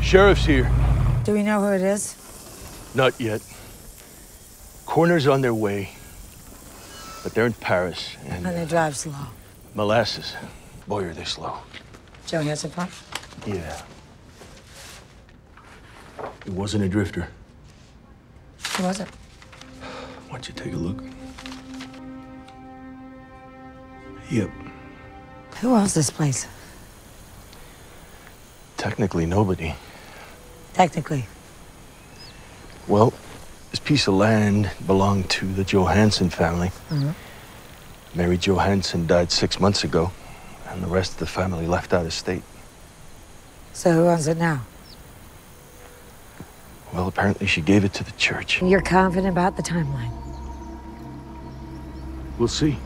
Sheriff's here. Do we know who it is? Not yet. Coroner's on their way. But they're in Paris, and And they uh, drive slow. molasses. Boy, are they slow. Joe has a Hasselhoff? Yeah. It wasn't a drifter. Who was it? Why don't you take a look? Yep. Who owns this place? Technically, nobody. Technically. Well, this piece of land belonged to the Johansson family. Mhm. Mary Johansson died six months ago, and the rest of the family left out of state. So who owns it now? Well, apparently she gave it to the church. You're confident about the timeline. We'll see.